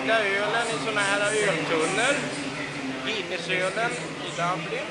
lagda ölen i såna här öltunnor. Guinnessölen i Dublin.